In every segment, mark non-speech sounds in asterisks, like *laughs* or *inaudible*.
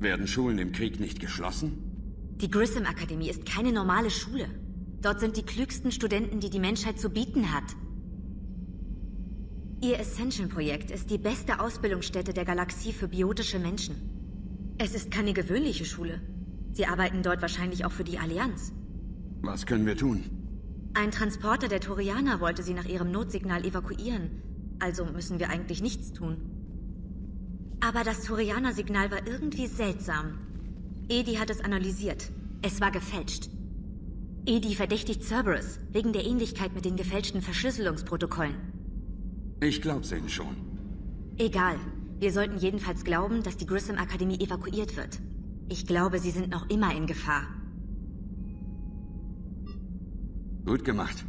Werden Schulen im Krieg nicht geschlossen? Die Grissom Akademie ist keine normale Schule. Dort sind die klügsten Studenten, die die Menschheit zu bieten hat. Ihr Ascension-Projekt ist die beste Ausbildungsstätte der Galaxie für biotische Menschen. Es ist keine gewöhnliche Schule. Sie arbeiten dort wahrscheinlich auch für die Allianz. Was können wir tun? Ein Transporter der Torianer wollte sie nach ihrem Notsignal evakuieren. Also müssen wir eigentlich nichts tun. Aber das Torianer-Signal war irgendwie seltsam. Edi hat es analysiert. Es war gefälscht. Edi verdächtigt Cerberus wegen der Ähnlichkeit mit den gefälschten Verschlüsselungsprotokollen. Ich glaub's Ihnen schon. Egal. Wir sollten jedenfalls glauben, dass die Grissom-Akademie evakuiert wird. Ich glaube, sie sind noch immer in Gefahr. Gut gemacht.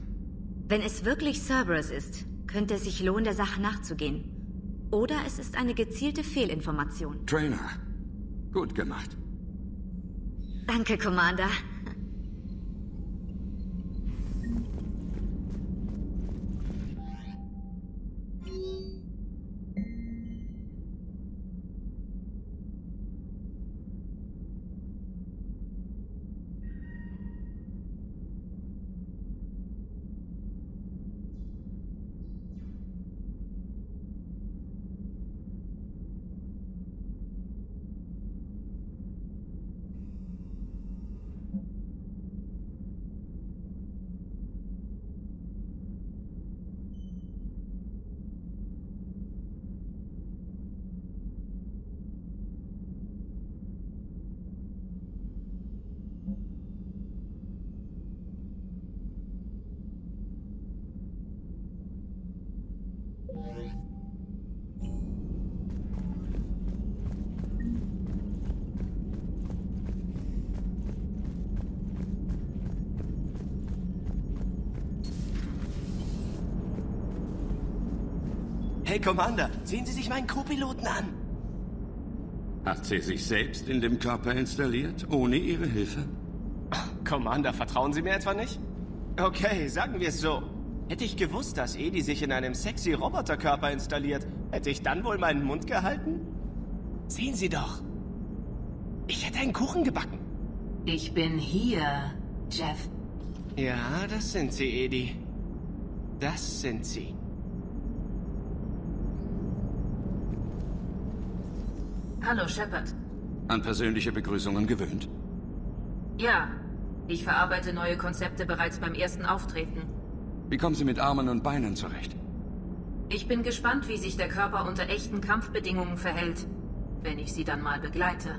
Wenn es wirklich Cerberus ist, könnte es sich lohnen, der Sache nachzugehen. Oder es ist eine gezielte Fehlinformation. Trainer, gut gemacht. Danke, Commander. Hey, Commander, sehen Sie sich meinen Co-Piloten an. Hat sie sich selbst in dem Körper installiert, ohne Ihre Hilfe? Commander, vertrauen Sie mir etwa nicht? Okay, sagen wir es so. Hätte ich gewusst, dass Edi sich in einem sexy Roboterkörper installiert, hätte ich dann wohl meinen Mund gehalten? Sehen Sie doch. Ich hätte einen Kuchen gebacken. Ich bin hier, Jeff. Ja, das sind Sie, Edi. Das sind Sie. Hallo, Shepard. An persönliche Begrüßungen gewöhnt? Ja, ich verarbeite neue Konzepte bereits beim ersten Auftreten. Wie kommen Sie mit Armen und Beinen zurecht? Ich bin gespannt, wie sich der Körper unter echten Kampfbedingungen verhält, wenn ich sie dann mal begleite.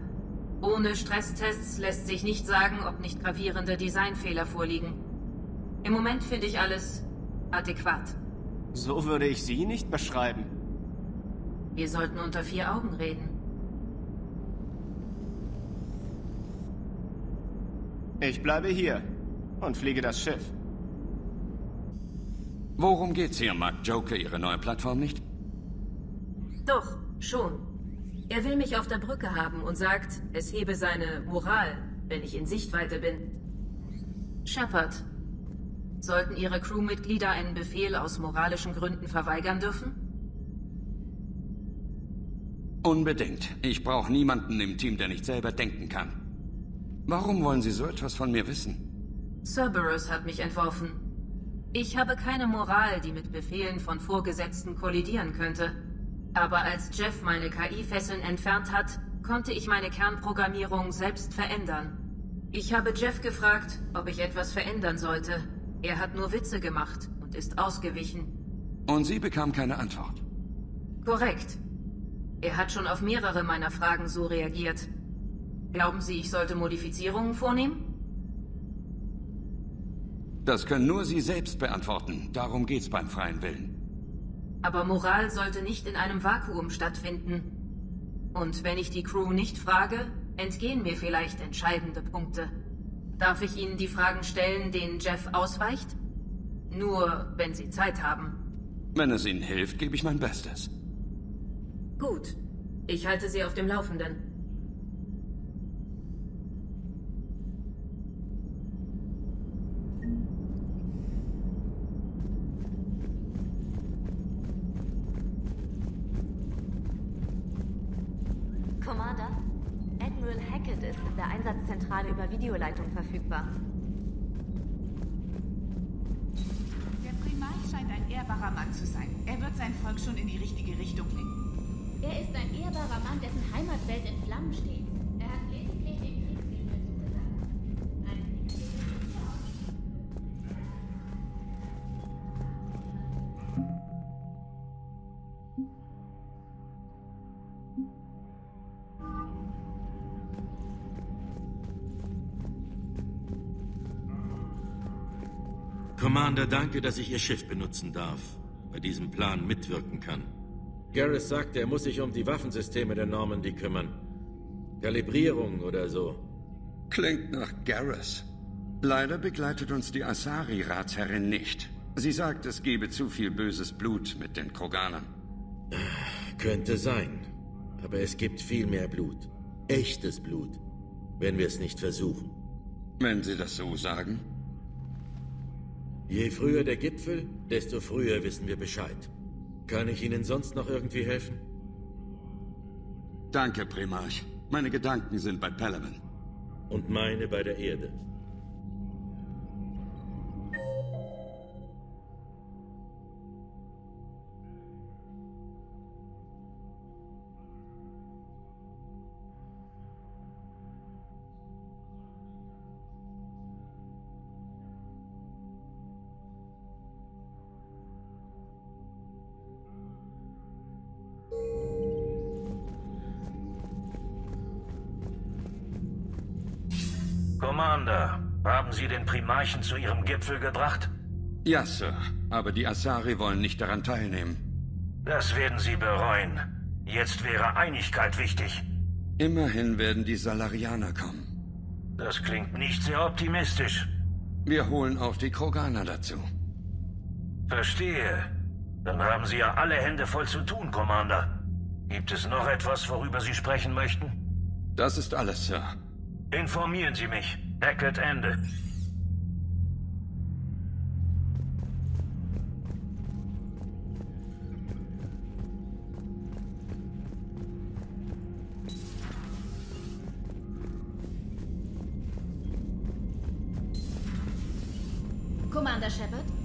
Ohne Stresstests lässt sich nicht sagen, ob nicht gravierende Designfehler vorliegen. Im Moment finde ich alles adäquat. So würde ich Sie nicht beschreiben. Wir sollten unter vier Augen reden. Ich bleibe hier und fliege das Schiff. Worum geht's hier? Mag Joker Ihre neue Plattform nicht? Doch, schon. Er will mich auf der Brücke haben und sagt, es hebe seine Moral, wenn ich in Sichtweite bin. Shepard, sollten Ihre Crewmitglieder einen Befehl aus moralischen Gründen verweigern dürfen? Unbedingt. Ich brauche niemanden im Team, der nicht selber denken kann. Warum wollen Sie so etwas von mir wissen? Cerberus hat mich entworfen. Ich habe keine Moral, die mit Befehlen von Vorgesetzten kollidieren könnte. Aber als Jeff meine KI-Fesseln entfernt hat, konnte ich meine Kernprogrammierung selbst verändern. Ich habe Jeff gefragt, ob ich etwas verändern sollte. Er hat nur Witze gemacht und ist ausgewichen. Und sie bekam keine Antwort. Korrekt. Er hat schon auf mehrere meiner Fragen so reagiert. Glauben Sie, ich sollte Modifizierungen vornehmen? Das können nur Sie selbst beantworten. Darum geht's beim freien Willen. Aber Moral sollte nicht in einem Vakuum stattfinden. Und wenn ich die Crew nicht frage, entgehen mir vielleicht entscheidende Punkte. Darf ich Ihnen die Fragen stellen, denen Jeff ausweicht? Nur, wenn Sie Zeit haben. Wenn es Ihnen hilft, gebe ich mein Bestes. Gut. Ich halte Sie auf dem Laufenden. Videoleitung verfügbar. Der Primarch scheint ein ehrbarer Mann zu sein. Er wird sein Volk schon in die richtige Richtung lenken. Er ist ein ehrbarer Mann, dessen Heimatwelt in Flammen steht. Commander, danke, dass ich Ihr Schiff benutzen darf, bei diesem Plan mitwirken kann. Garrus sagte, er muss sich um die Waffensysteme der Normandy kümmern. Kalibrierung oder so. Klingt nach Garrus. Leider begleitet uns die Asari-Ratsherrin nicht. Sie sagt, es gebe zu viel böses Blut mit den Kroganern. Könnte sein. Aber es gibt viel mehr Blut. Echtes Blut. Wenn wir es nicht versuchen. Wenn Sie das so sagen. Je früher der Gipfel, desto früher wissen wir Bescheid. Kann ich Ihnen sonst noch irgendwie helfen? Danke, Primarch. Meine Gedanken sind bei Palaman. Und meine bei der Erde. Commander, haben Sie den Primarchen zu Ihrem Gipfel gebracht? Ja, Sir. Aber die Asari wollen nicht daran teilnehmen. Das werden Sie bereuen. Jetzt wäre Einigkeit wichtig. Immerhin werden die Salarianer kommen. Das klingt nicht sehr optimistisch. Wir holen auch die Kroganer dazu. Verstehe. Dann haben Sie ja alle Hände voll zu tun, Commander. Gibt es noch etwas, worüber Sie sprechen möchten? Das ist alles, Sir. Informieren Sie mich. Hackett Ende. Commander Shepard?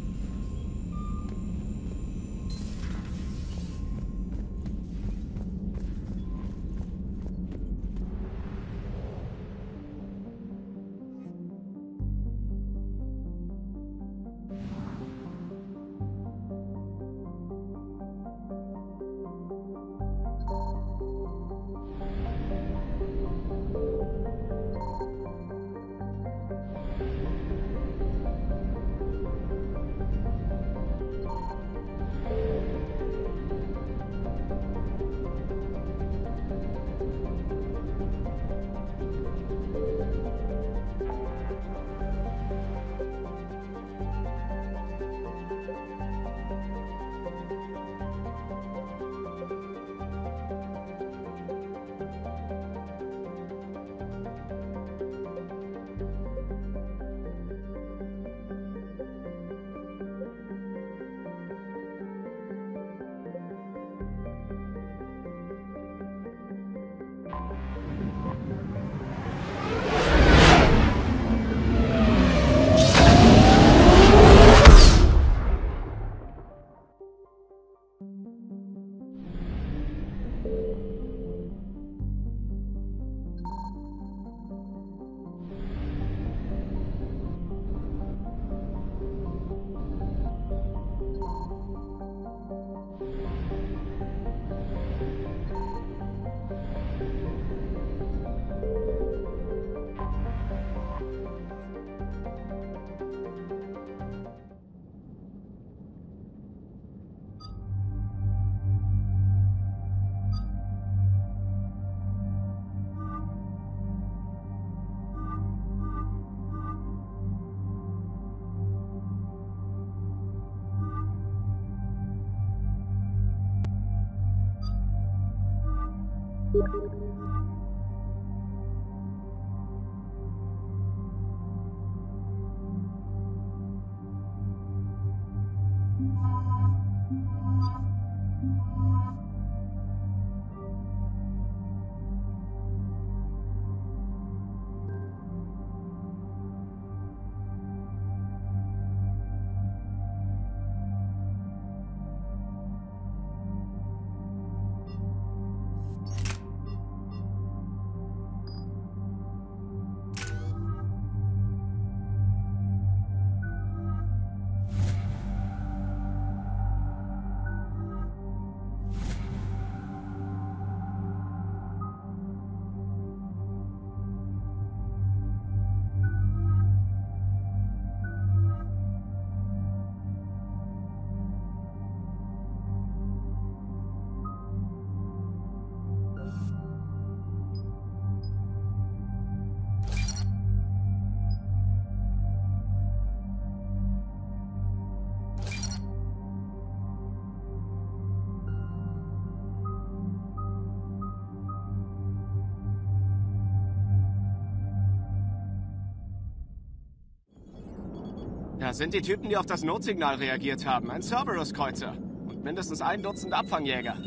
Da sind die Typen, die auf das Notsignal reagiert haben. Ein Cerberus-Kreuzer. Und mindestens ein Dutzend Abfangjäger.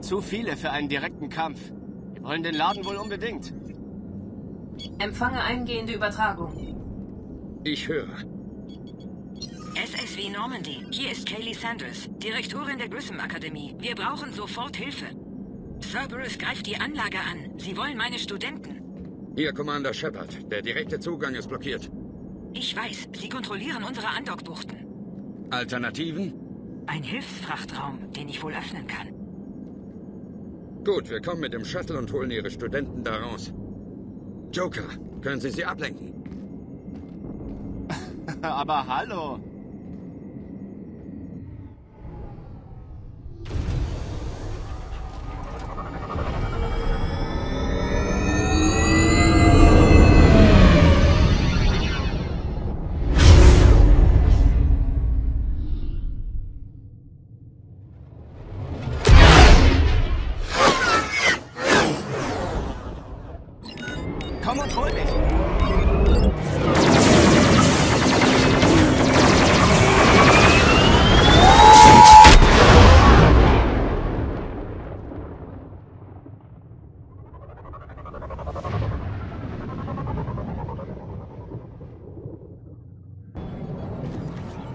Zu viele für einen direkten Kampf. Wir wollen den Laden wohl unbedingt. Empfange eingehende Übertragung. Ich höre. SSW Normandy, hier ist Kaylee Sanders, Direktorin der Grissom Akademie. Wir brauchen sofort Hilfe. Cerberus greift die Anlage an. Sie wollen meine Studenten. Hier, Commander Shepard. Der direkte Zugang ist blockiert. Ich weiß, Sie kontrollieren unsere Andockbuchten. Alternativen? Ein Hilfsfrachtraum, den ich wohl öffnen kann. Gut, wir kommen mit dem Shuttle und holen Ihre Studenten da raus. Joker, können Sie sie ablenken? *laughs* Aber hallo.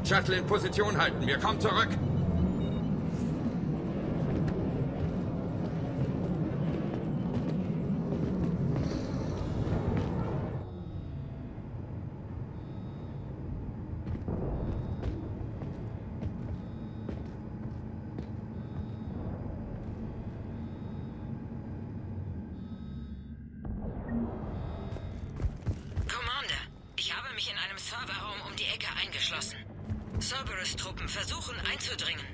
Shuttle in Position halten. Wir kommen zurück. Commander, ich habe mich in einem Serverraum um die Ecke eingeschlossen. Cerberus-Truppen versuchen einzudringen.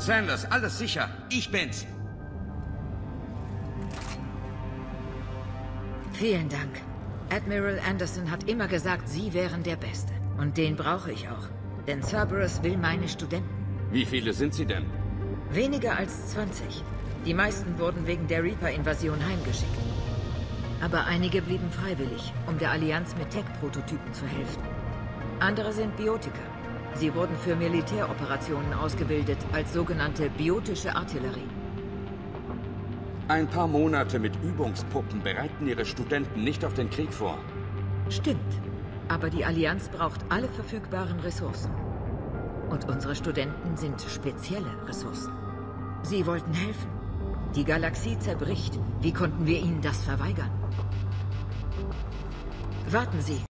Sanders, alles sicher. Ich bin's. Vielen Dank. Admiral Anderson hat immer gesagt, Sie wären der Beste. Und den brauche ich auch. Denn Cerberus will meine Studenten. Wie viele sind Sie denn? Weniger als 20. Die meisten wurden wegen der Reaper-Invasion heimgeschickt. Aber einige blieben freiwillig, um der Allianz mit Tech-Prototypen zu helfen. Andere sind Biotiker. Sie wurden für Militäroperationen ausgebildet als sogenannte biotische Artillerie. Ein paar Monate mit Übungspuppen bereiten Ihre Studenten nicht auf den Krieg vor. Stimmt. Aber die Allianz braucht alle verfügbaren Ressourcen. Und unsere Studenten sind spezielle Ressourcen. Sie wollten helfen. Die Galaxie zerbricht. Wie konnten wir ihnen das verweigern? Warten Sie.